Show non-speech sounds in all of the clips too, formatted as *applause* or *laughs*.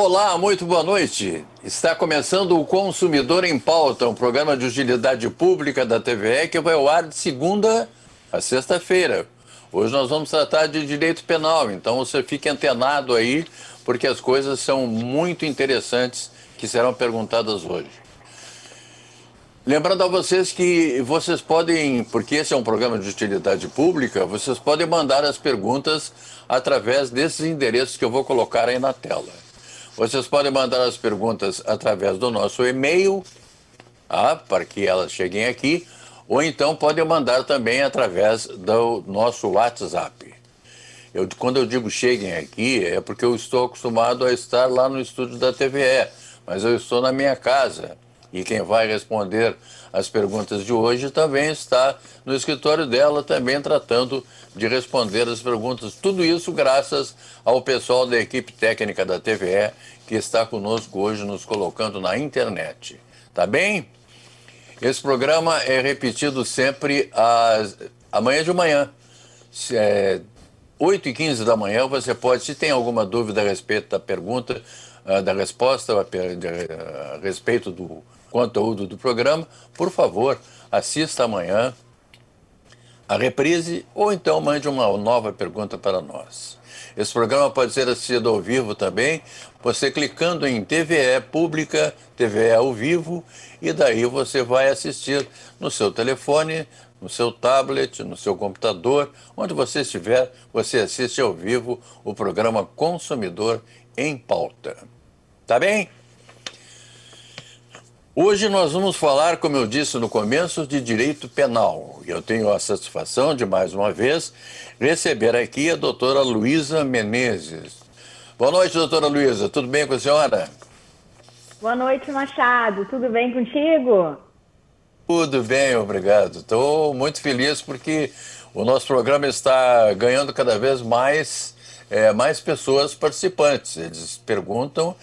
Olá, muito boa noite. Está começando o Consumidor em Pauta, um programa de utilidade pública da TVE que vai ao ar de segunda a sexta-feira. Hoje nós vamos tratar de direito penal, então você fique antenado aí, porque as coisas são muito interessantes que serão perguntadas hoje. Lembrando a vocês que vocês podem, porque esse é um programa de utilidade pública, vocês podem mandar as perguntas através desses endereços que eu vou colocar aí na tela. Vocês podem mandar as perguntas através do nosso e-mail, ah, para que elas cheguem aqui, ou então podem mandar também através do nosso WhatsApp. Eu, quando eu digo cheguem aqui, é porque eu estou acostumado a estar lá no estúdio da TVE, mas eu estou na minha casa. E quem vai responder as perguntas de hoje também está no escritório dela, também tratando de responder as perguntas. Tudo isso graças ao pessoal da equipe técnica da TVE que está conosco hoje, nos colocando na internet. Tá bem? Esse programa é repetido sempre às, amanhã de manhã. Se é 8 e 15 da manhã, você pode, se tem alguma dúvida a respeito da pergunta, uh, da resposta a, a, a respeito do conteúdo do programa, por favor, assista amanhã a reprise ou então mande uma nova pergunta para nós. Esse programa pode ser assistido ao vivo também, você clicando em TVE Pública, TVE ao vivo, e daí você vai assistir no seu telefone, no seu tablet, no seu computador, onde você estiver, você assiste ao vivo o programa Consumidor em Pauta. Tá bem? Hoje nós vamos falar, como eu disse no começo, de direito penal. Eu tenho a satisfação de, mais uma vez, receber aqui a doutora Luísa Menezes. Boa noite, doutora Luísa. Tudo bem com a senhora? Boa noite, Machado. Tudo bem contigo? Tudo bem, obrigado. Estou muito feliz porque o nosso programa está ganhando cada vez mais, é, mais pessoas participantes. Eles perguntam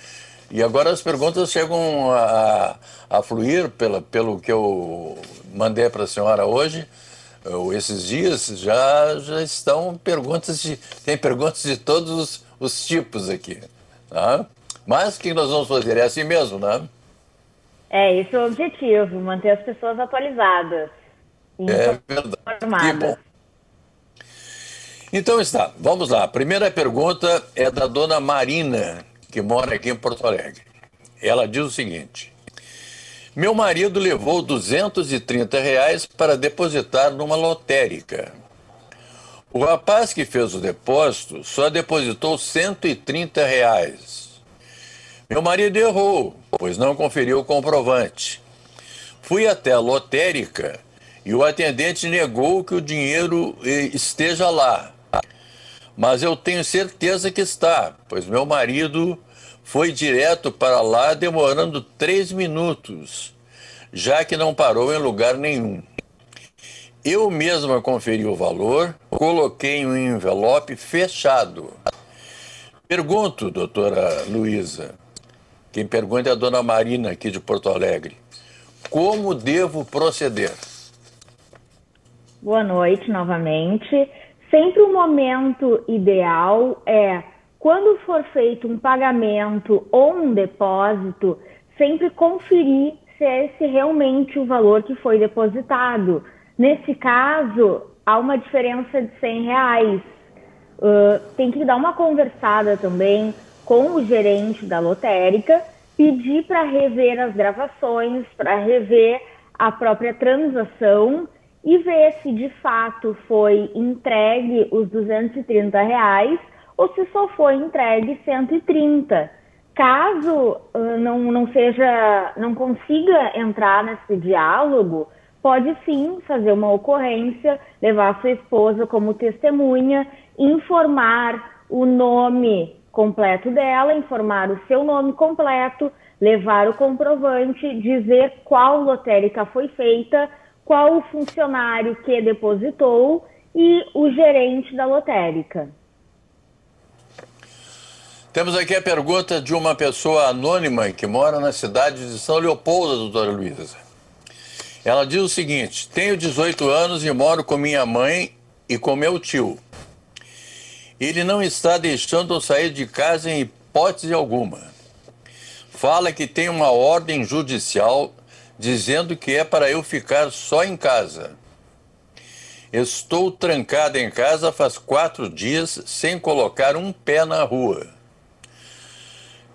e agora as perguntas chegam a, a fluir pela, pelo que eu mandei para a senhora hoje. Esses dias já, já estão perguntas de. Tem perguntas de todos os, os tipos aqui. Tá? Mas o que nós vamos fazer? É assim mesmo, né? É, esse é o objetivo, manter as pessoas atualizadas. É verdade. Que bom. Então está, vamos lá. A primeira pergunta é da dona Marina que mora aqui em Porto Alegre. Ela diz o seguinte: Meu marido levou 230 reais para depositar numa lotérica. O rapaz que fez o depósito só depositou 130 reais. Meu marido errou, pois não conferiu o comprovante. Fui até a lotérica e o atendente negou que o dinheiro eh, esteja lá. Mas eu tenho certeza que está, pois meu marido foi direto para lá, demorando três minutos, já que não parou em lugar nenhum. Eu mesma conferi o valor, coloquei em um envelope fechado. Pergunto, doutora Luísa, quem pergunta é a dona Marina, aqui de Porto Alegre, como devo proceder? Boa noite novamente. Sempre o momento ideal é quando for feito um pagamento ou um depósito, sempre conferir se é esse realmente o valor que foi depositado. Nesse caso, há uma diferença de 100 reais. Uh, tem que dar uma conversada também com o gerente da lotérica, pedir para rever as gravações, para rever a própria transação e ver se de fato foi entregue os 230 reais ou se só foi entregue 130. Caso uh, não, não seja, não consiga entrar nesse diálogo, pode sim fazer uma ocorrência, levar sua esposa como testemunha, informar o nome completo dela, informar o seu nome completo, levar o comprovante, dizer qual lotérica foi feita, qual o funcionário que depositou e o gerente da lotérica. Temos aqui a pergunta de uma pessoa anônima que mora na cidade de São Leopoldo, doutora Luísa. Ela diz o seguinte: Tenho 18 anos e moro com minha mãe e com meu tio. Ele não está deixando eu sair de casa em hipótese alguma. fala que tem uma ordem judicial dizendo que é para eu ficar só em casa. Estou trancada em casa faz quatro dias sem colocar um pé na rua.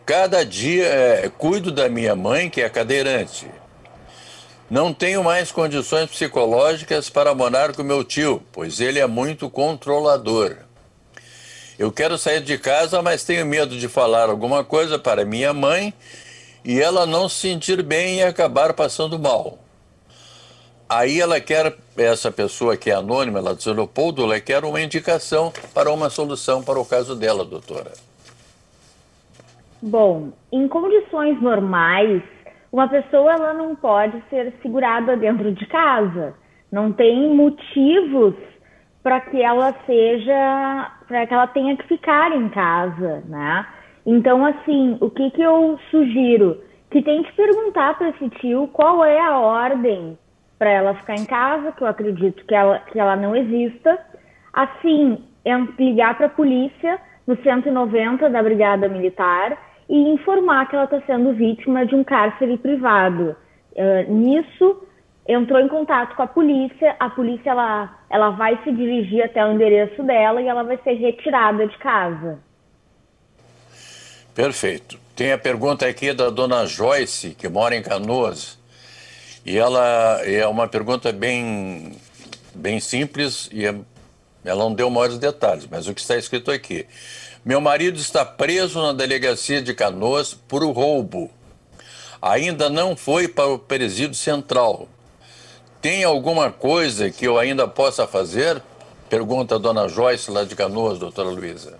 Cada dia é, cuido da minha mãe, que é cadeirante. Não tenho mais condições psicológicas para morar com meu tio, pois ele é muito controlador. Eu quero sair de casa, mas tenho medo de falar alguma coisa para minha mãe e ela não se sentir bem e acabar passando mal. Aí ela quer, essa pessoa que é anônima, ela diz, Leopoldo, ela quer uma indicação para uma solução para o caso dela, doutora. Bom, em condições normais, uma pessoa ela não pode ser segurada dentro de casa. Não tem motivos para que ela seja, para que ela tenha que ficar em casa, né? Então, assim, o que, que eu sugiro? Que tente perguntar para esse tio qual é a ordem para ela ficar em casa, que eu acredito que ela, que ela não exista. Assim, ligar para a polícia no 190 da Brigada Militar e informar que ela está sendo vítima de um cárcere privado. Uh, nisso, entrou em contato com a polícia, a polícia ela, ela vai se dirigir até o endereço dela e ela vai ser retirada de casa. Perfeito. Tem a pergunta aqui da dona Joyce, que mora em Canoas. E ela é uma pergunta bem, bem simples e é, ela não deu maiores detalhes, mas o que está escrito aqui. Meu marido está preso na delegacia de Canoas por roubo. Ainda não foi para o presídio central. Tem alguma coisa que eu ainda possa fazer? Pergunta a dona Joyce lá de Canoas, doutora Luísa.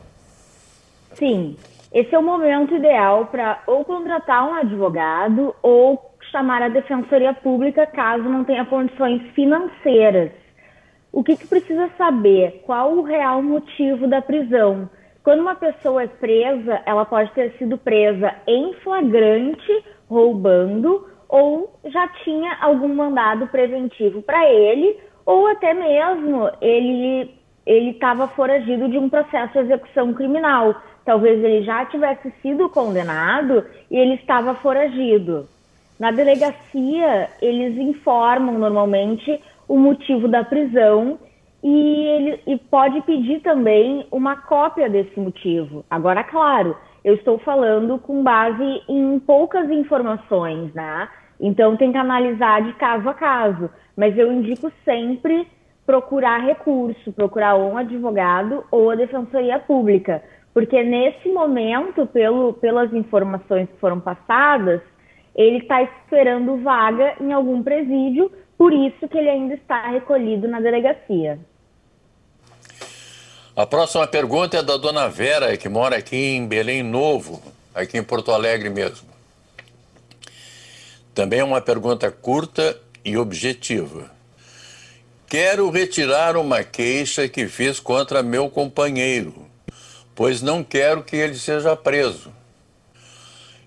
Sim, esse é o momento ideal para ou contratar um advogado ou chamar a defensoria pública caso não tenha condições financeiras. O que, que precisa saber? Qual o real motivo da prisão? Quando uma pessoa é presa, ela pode ter sido presa em flagrante, roubando, ou já tinha algum mandado preventivo para ele, ou até mesmo ele ele estava foragido de um processo de execução criminal. Talvez ele já tivesse sido condenado e ele estava foragido. Na delegacia, eles informam normalmente o motivo da prisão e ele e pode pedir também uma cópia desse motivo. Agora, claro, eu estou falando com base em poucas informações, né? Então tem que analisar de caso a caso. Mas eu indico sempre procurar recurso, procurar um advogado ou a defensoria pública, porque nesse momento, pelo, pelas informações que foram passadas, ele está esperando vaga em algum presídio, por isso que ele ainda está recolhido na delegacia. A próxima pergunta é da dona Vera, que mora aqui em Belém Novo, aqui em Porto Alegre mesmo. Também é uma pergunta curta e objetiva. Quero retirar uma queixa que fiz contra meu companheiro pois não quero que ele seja preso.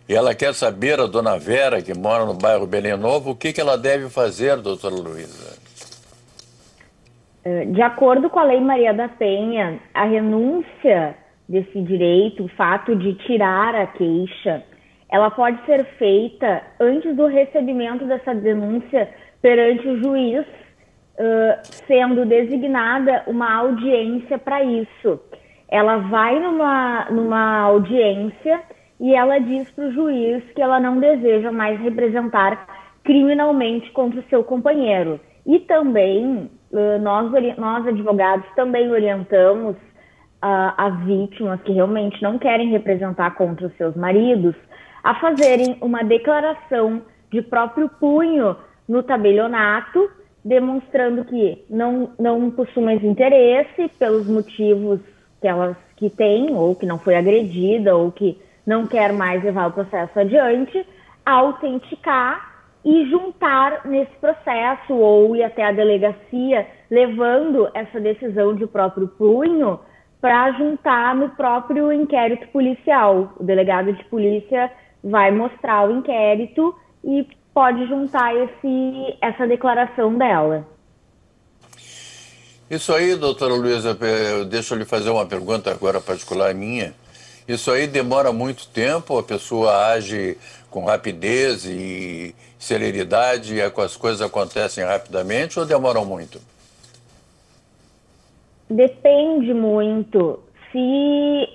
E ela quer saber, a dona Vera, que mora no bairro Belém Novo, o que, que ela deve fazer, doutora Luísa? É, de acordo com a Lei Maria da Penha, a renúncia desse direito, o fato de tirar a queixa, ela pode ser feita antes do recebimento dessa denúncia perante o juiz, sendo designada uma audiência para isso ela vai numa, numa audiência e ela diz para o juiz que ela não deseja mais representar criminalmente contra o seu companheiro. E também, nós, nós advogados, também orientamos uh, as vítimas que realmente não querem representar contra os seus maridos a fazerem uma declaração de próprio punho no tabelionato, demonstrando que não, não possuem mais interesse pelos motivos que elas que tem ou que não foi agredida ou que não quer mais levar o processo adiante, autenticar e juntar nesse processo ou ir até a delegacia levando essa decisão de próprio punho para juntar no próprio inquérito policial. O delegado de polícia vai mostrar o inquérito e pode juntar esse, essa declaração dela. Isso aí, doutora Luísa, deixa eu lhe fazer uma pergunta agora particular minha, Isso aí demora muito tempo, a pessoa age com rapidez e celeridade e as coisas acontecem rapidamente ou demoram muito? Depende muito. Se,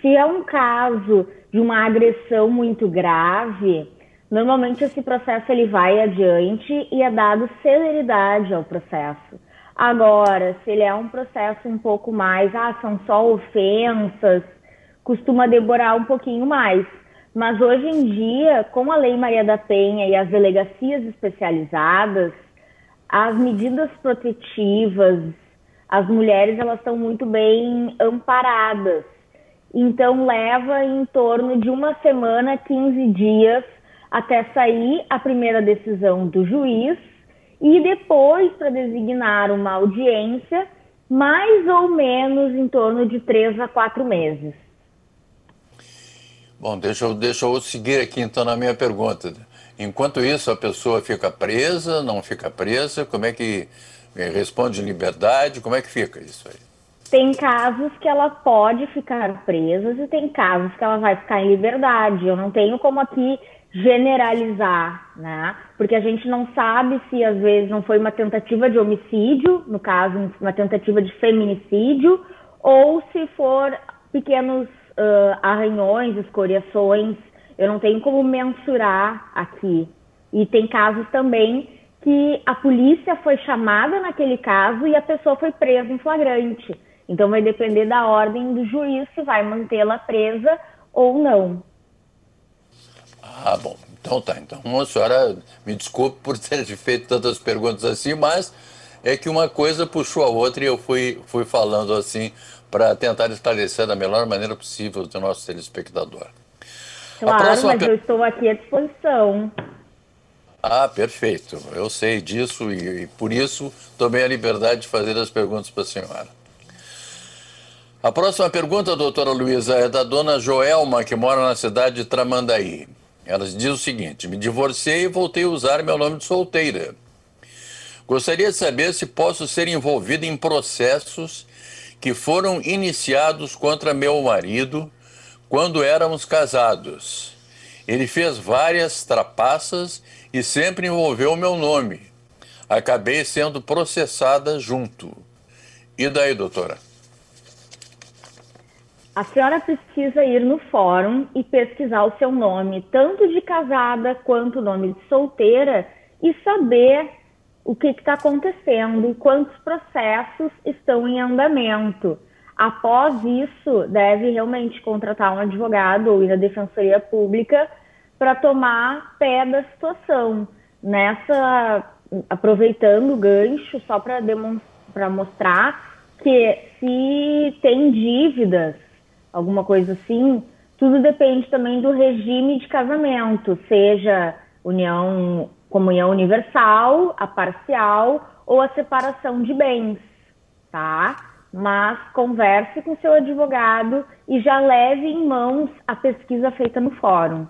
se é um caso de uma agressão muito grave, normalmente esse processo ele vai adiante e é dado celeridade ao processo. Agora, se ele é um processo um pouco mais, ah, são só ofensas, costuma demorar um pouquinho mais. Mas hoje em dia, com a Lei Maria da Penha e as delegacias especializadas, as medidas protetivas, as mulheres elas estão muito bem amparadas. Então leva em torno de uma semana, 15 dias até sair a primeira decisão do juiz e depois para designar uma audiência, mais ou menos em torno de três a quatro meses. Bom, deixa eu, deixa eu seguir aqui então na minha pergunta. Enquanto isso, a pessoa fica presa, não fica presa? Como é que eh, responde liberdade? Como é que fica isso aí? Tem casos que ela pode ficar presa e tem casos que ela vai ficar em liberdade. Eu não tenho como aqui generalizar, né? Porque a gente não sabe se às vezes não foi uma tentativa de homicídio, no caso, uma tentativa de feminicídio, ou se for pequenos uh, arranhões, escoriações, eu não tenho como mensurar aqui. E tem casos também que a polícia foi chamada naquele caso e a pessoa foi presa em flagrante. Então vai depender da ordem do juiz se vai mantê-la presa ou não. Ah, bom. Então tá. Então a senhora me desculpe por ter *laughs* feito tantas perguntas assim, mas é que uma coisa puxou a outra e eu fui, fui falando assim para tentar esclarecer da melhor maneira possível do nosso telespectador. Claro, próxima... mas eu estou aqui à disposição. Ah, perfeito. Eu sei disso e, e por isso tomei a liberdade de fazer as perguntas para a senhora. A próxima pergunta, doutora Luísa, é da dona Joelma, que mora na cidade de Tramandaí. Ela diz o seguinte: me divorciei e voltei a usar meu nome de solteira. Gostaria de saber se posso ser envolvida em processos que foram iniciados contra meu marido quando éramos casados. Ele fez várias trapaças e sempre envolveu o meu nome. Acabei sendo processada junto. E daí, doutora? A senhora precisa ir no fórum e pesquisar o seu nome, tanto de casada quanto nome de solteira, e saber o que está acontecendo, quantos processos estão em andamento. Após isso, deve realmente contratar um advogado ou ir à defensoria pública para tomar pé da situação. Nessa, aproveitando o gancho, só para mostrar que se tem dívidas, alguma coisa assim, tudo depende também do regime de casamento, seja união comunhão universal, a parcial ou a separação de bens, tá? Mas converse com seu advogado e já leve em mãos a pesquisa feita no fórum.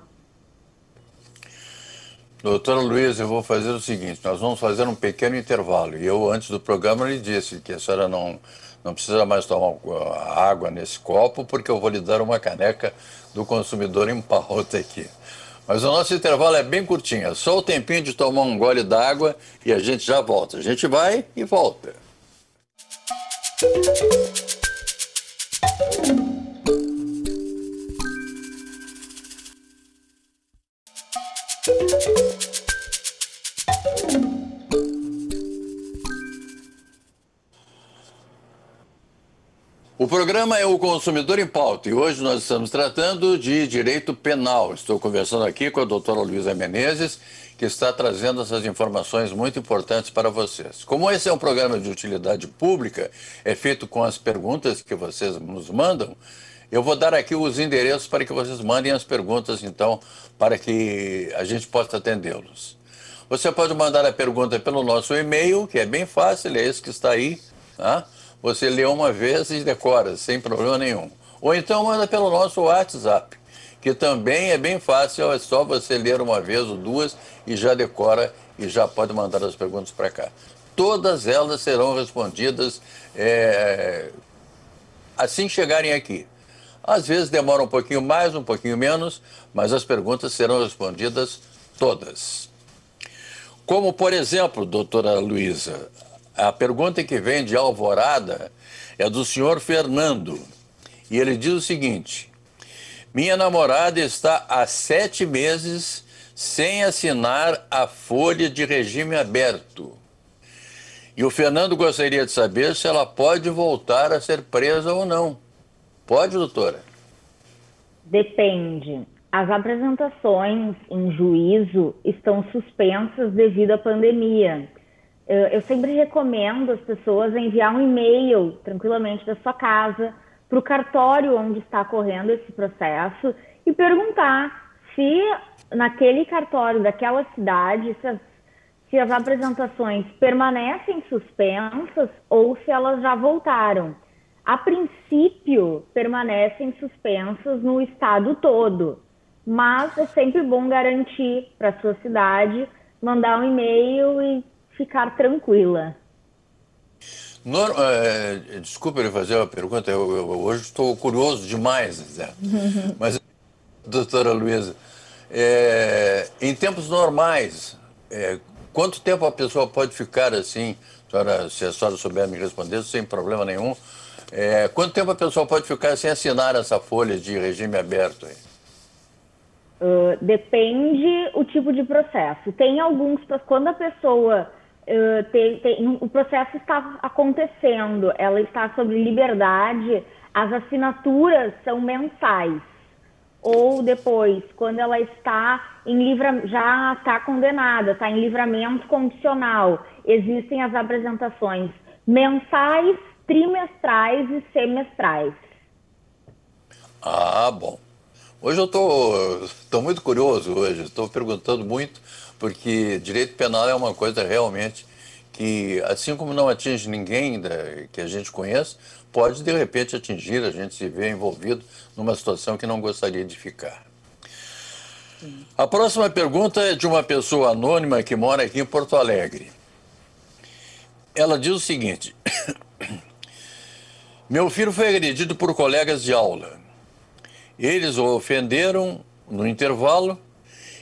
Doutora Luiz, eu vou fazer o seguinte: nós vamos fazer um pequeno intervalo. E eu, antes do programa, lhe disse que a senhora não, não precisa mais tomar água nesse copo, porque eu vou lhe dar uma caneca do consumidor em pauta aqui. Mas o nosso intervalo é bem curtinho, é só o tempinho de tomar um gole d'água e a gente já volta. A gente vai e volta. O programa é o Consumidor em Pauta e hoje nós estamos tratando de direito penal. Estou conversando aqui com a doutora Luísa Menezes, que está trazendo essas informações muito importantes para vocês. Como esse é um programa de utilidade pública, é feito com as perguntas que vocês nos mandam, eu vou dar aqui os endereços para que vocês mandem as perguntas, então, para que a gente possa atendê-los. Você pode mandar a pergunta pelo nosso e-mail, que é bem fácil, é esse que está aí, tá? Você lê uma vez e decora, sem problema nenhum. Ou então manda pelo nosso WhatsApp, que também é bem fácil, é só você ler uma vez ou duas e já decora e já pode mandar as perguntas para cá. Todas elas serão respondidas é, assim chegarem aqui. Às vezes demora um pouquinho mais, um pouquinho menos, mas as perguntas serão respondidas todas. Como, por exemplo, doutora Luísa, a pergunta que vem de Alvorada é do senhor Fernando. E ele diz o seguinte: Minha namorada está há sete meses sem assinar a folha de regime aberto. E o Fernando gostaria de saber se ela pode voltar a ser presa ou não. Pode, doutora? Depende. As apresentações em juízo estão suspensas devido à pandemia. Eu sempre recomendo as pessoas enviar um e-mail tranquilamente da sua casa para o cartório onde está correndo esse processo e perguntar se naquele cartório daquela cidade se as, se as apresentações permanecem suspensas ou se elas já voltaram. A princípio, permanecem suspensas no estado todo mas é sempre bom garantir para a sua cidade, mandar um e-mail e ficar tranquila. Nor, é, desculpa ele fazer uma pergunta, eu, eu, hoje estou curioso demais, Zé. *laughs* mas, doutora Luísa, é, em tempos normais, é, quanto tempo a pessoa pode ficar assim, senhora, se a senhora souber me responder, sem problema nenhum, é, quanto tempo a pessoa pode ficar sem assinar essa folha de regime aberto? Uh, depende o tipo de processo. Tem alguns, quando a pessoa uh, tem, tem, o processo está acontecendo, ela está sob liberdade, as assinaturas são mensais. Ou depois, quando ela está em livra, já está condenada, está em livramento condicional, existem as apresentações mensais, trimestrais e semestrais. Ah, bom. Hoje eu estou muito curioso hoje, estou perguntando muito, porque direito penal é uma coisa realmente que, assim como não atinge ninguém que a gente conhece, pode de repente atingir, a gente se vê envolvido numa situação que não gostaria de ficar. A próxima pergunta é de uma pessoa anônima que mora aqui em Porto Alegre. Ela diz o seguinte: *coughs* Meu filho foi agredido por colegas de aula. Eles o ofenderam no intervalo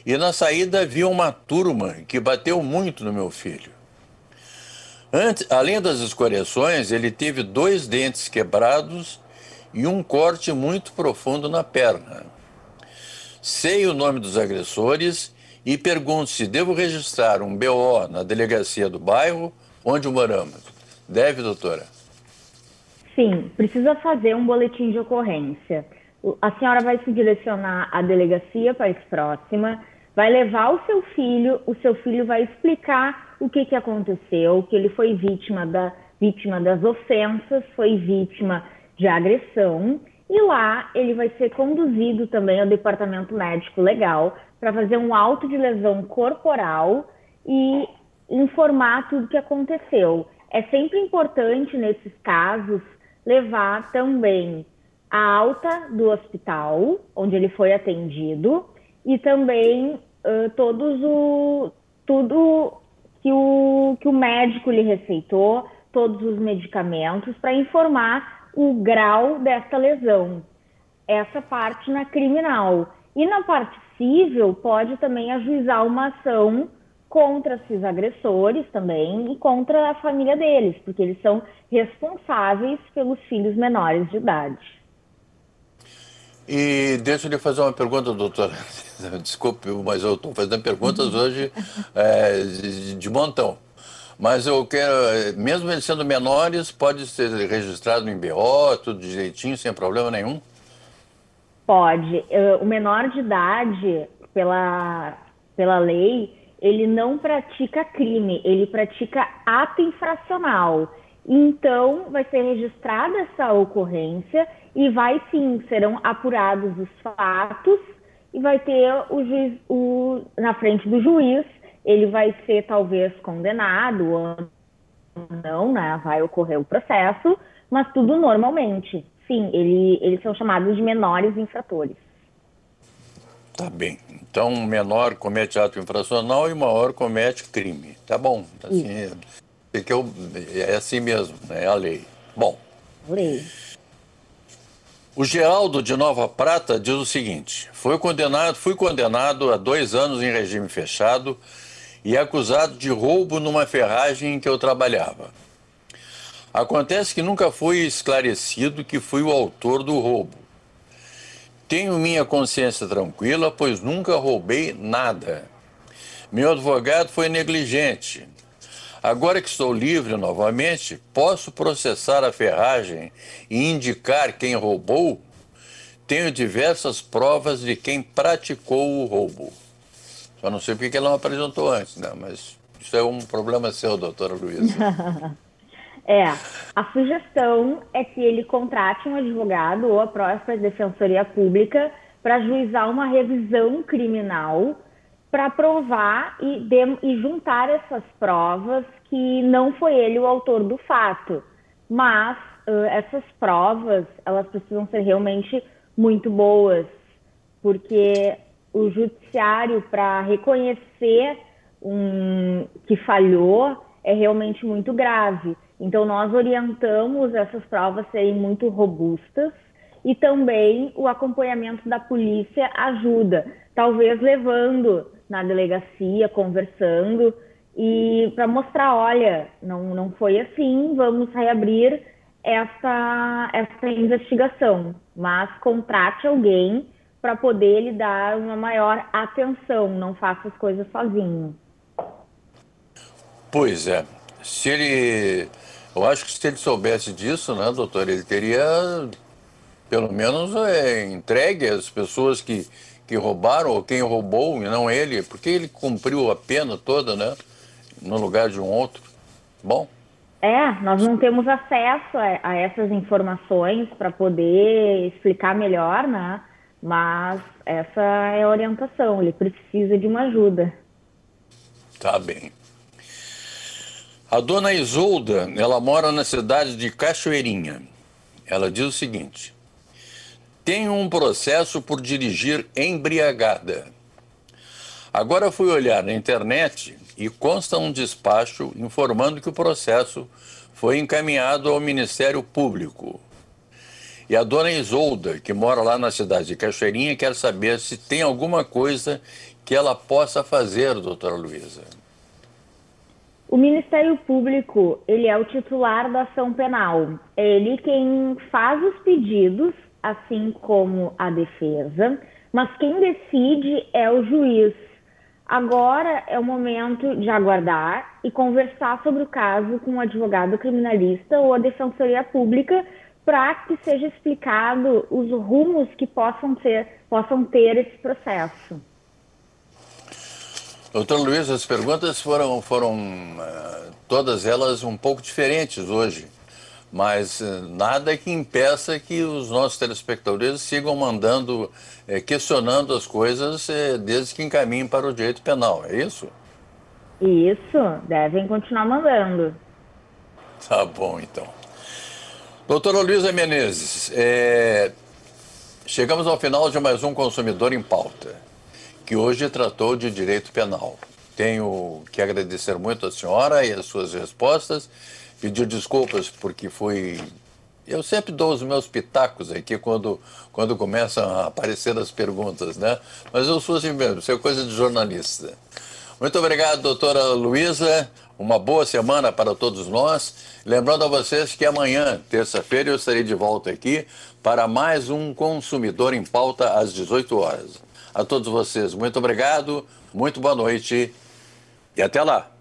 e na saída viu uma turma que bateu muito no meu filho. Antes, além das escoriações, ele teve dois dentes quebrados e um corte muito profundo na perna. Sei o nome dos agressores e pergunto se devo registrar um BO na delegacia do bairro onde moramos. Deve, doutora? Sim, precisa fazer um boletim de ocorrência a senhora vai se direcionar à delegacia mais próxima, vai levar o seu filho, o seu filho vai explicar o que, que aconteceu, que ele foi vítima, da, vítima das ofensas, foi vítima de agressão, e lá ele vai ser conduzido também ao departamento médico legal para fazer um auto de lesão corporal e informar tudo o que aconteceu. É sempre importante nesses casos levar também a alta do hospital onde ele foi atendido e também uh, todos o tudo que o, que o médico lhe receitou, todos os medicamentos para informar o grau desta lesão. Essa parte na criminal. E na parte civil, pode também ajuizar uma ação contra esses agressores também e contra a família deles, porque eles são responsáveis pelos filhos menores de idade. E deixa eu lhe fazer uma pergunta, doutora. *laughs* Desculpe, mas eu estou fazendo perguntas hoje é, de, de, montão. Mas eu quero, mesmo eles sendo menores, pode ser registrado em BO, tudo direitinho, sem problema nenhum? Pode. O menor de idade, pela, pela lei, ele não pratica crime, ele pratica ato infracional. Então, vai ser registrada essa ocorrência e vai sim, serão apurados os fatos e vai ter o juiz o, na frente do juiz, ele vai ser talvez condenado ou não, né? Vai ocorrer o processo, mas tudo normalmente. Sim, ele, eles são chamados de menores infratores. Tá bem. Então, um menor comete ato infracional e o maior comete crime. Tá bom. Assim, é, é assim mesmo, né? É a lei. Bom. Lei. O Geraldo de Nova Prata diz o seguinte: foi condenado, fui condenado a dois anos em regime fechado e acusado de roubo numa ferragem em que eu trabalhava. Acontece que nunca foi esclarecido que fui o autor do roubo. Tenho minha consciência tranquila, pois nunca roubei nada. Meu advogado foi negligente. Agora que estou livre novamente, posso processar a ferragem e indicar quem roubou? Tenho diversas provas de quem praticou o roubo. Só não sei porque ela não apresentou antes, né? mas isso é um problema seu, doutora Luísa. *laughs* é, a sugestão é que ele contrate um advogado ou a própria Defensoria Pública para juizar uma revisão criminal para provar e, de, e juntar essas provas que não foi ele o autor do fato. Mas uh, essas provas, elas precisam ser realmente muito boas, porque o judiciário, para reconhecer um, que falhou, é realmente muito grave. Então, nós orientamos essas provas serem muito robustas e também o acompanhamento da polícia ajuda, talvez levando na delegacia, conversando, e para mostrar, olha, não, não foi assim, vamos reabrir essa, essa investigação, mas contrate alguém para poder lhe dar uma maior atenção, não faça as coisas sozinho. Pois é, se ele, eu acho que se ele soubesse disso, né, doutor, ele teria pelo menos é, entregue as pessoas que que roubaram, ou quem roubou, e não ele, porque ele cumpriu a pena toda, né? No lugar de um outro. Bom. É, nós não temos acesso a, a essas informações para poder explicar melhor, né? Mas essa é a orientação, ele precisa de uma ajuda. Tá bem. A dona Isolda, ela mora na cidade de Cachoeirinha. Ela diz o seguinte: tenho um processo por dirigir embriagada. Agora fui olhar na internet e consta um despacho informando que o processo foi encaminhado ao Ministério Público. E a dona Isolda, que mora lá na cidade de Cachoeirinha, quer saber se tem alguma coisa que ela possa fazer, doutora Luísa. O Ministério Público, ele é o titular da ação penal. É ele quem faz os pedidos assim como a defesa, mas quem decide é o juiz. Agora é o momento de aguardar e conversar sobre o caso com o advogado criminalista ou a defensoria pública para que seja explicado os rumos que possam ter, possam ter esse processo. Doutor Luiz, as perguntas foram, foram uh, todas elas um pouco diferentes hoje mas eh, nada que impeça que os nossos telespectadores sigam mandando, é, questionando as coisas, é, desde que encaminhem para o direito penal, é isso? Isso, devem continuar mandando. Tá bom, então. Doutora Luísa Menezes, é, chegamos ao final de mais um Consumidor em Pauta, que hoje tratou de direito penal. Tenho que agradecer muito a senhora e as suas respostas pediu desculpas porque foi. Eu sempre dou os meus pitacos aqui quando, quando começam a aparecer as perguntas, né? Mas eu sou assim mesmo, isso é coisa de jornalista. Muito obrigado, doutora Luísa. Uma boa semana para todos nós. Lembrando a vocês que amanhã, terça-feira, eu estarei de volta aqui para mais um Consumidor em Pauta às 18 horas. A todos vocês, muito obrigado, muito boa noite e até lá.